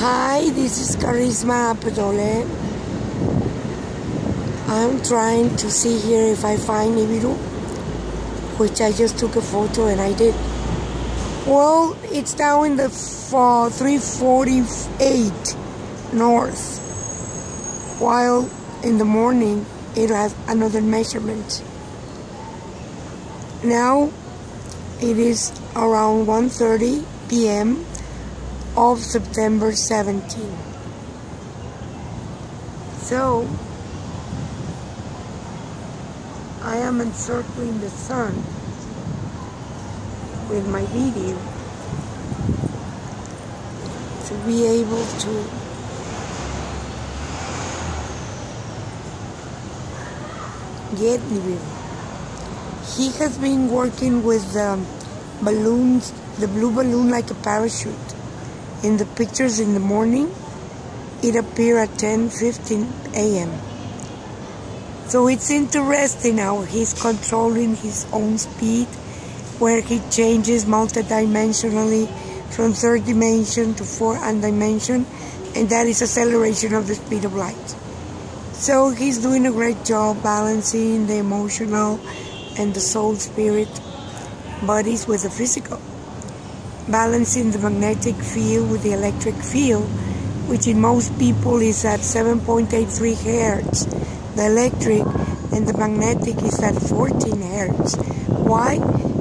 Hi, this is Karisma Appedole. I'm trying to see here if I find Nibiru, which I just took a photo and I did. Well, it's now in the 348 north, while in the morning it has another measurement. Now it is around 1.30 p.m. of September 17. So, I am encircling the sun with my video to be able to get Nibiru. He has been working with um, balloons, the blue balloon like a parachute. In the pictures in the morning, it appeared at 10:15 a.m. So it's interesting how he's controlling his own speed, where he changes multidimensionally from third dimension to fourth dimension, and that is acceleration of the speed of light. So he's doing a great job balancing the emotional and the soul spirit bodies with the physical, balancing the magnetic field with the electric field, which in most people is at 7.83 hertz. The electric and the magnetic is at 14 hertz. Why?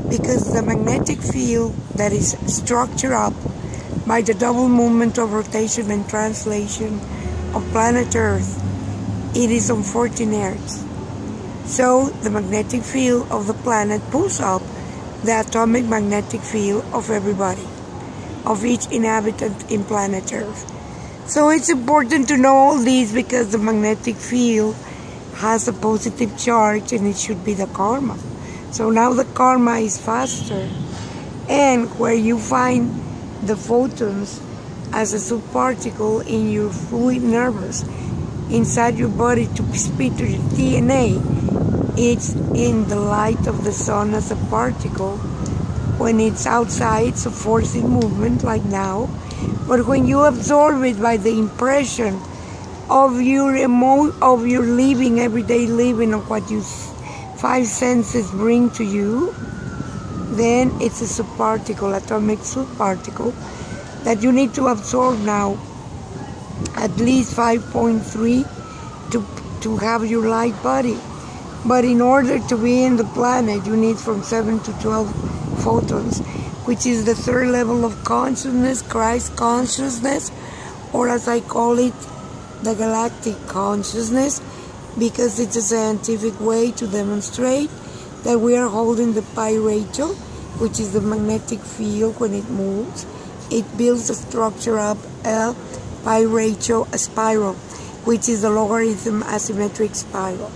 Because the magnetic field that is structured up by the double movement of rotation and translation of planet Earth, it is on 14 hertz. So the magnetic field of the planet pulls up the atomic magnetic field of everybody, of each inhabitant in planet Earth. So it's important to know all these because the magnetic field has a positive charge and it should be the karma. So now the karma is faster. And where you find the photons as a subparticle in your fluid nervous inside your body to speak to your DNA, it's in the light of the sun as a particle. When it's outside, it's a forcing movement like now. But when you absorb it by the impression of your emo of your living, everyday living, of what you five senses bring to you, then it's a subparticle, atomic subparticle, that you need to absorb now at least 5.3 to, to have your light body. But in order to be in the planet, you need from 7 to 12 photons, which is the third level of consciousness, Christ consciousness, or as I call it, the galactic consciousness, because it's a scientific way to demonstrate that we are holding the pi ratio, which is the magnetic field when it moves. It builds a structure up a pi ratio a spiral, which is the logarithm asymmetric spiral.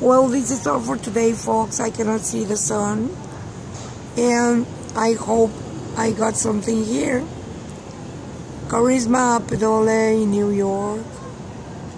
Well, this is all for today, folks. I cannot see the sun. And I hope I got something here. Karisma Appedole in New York.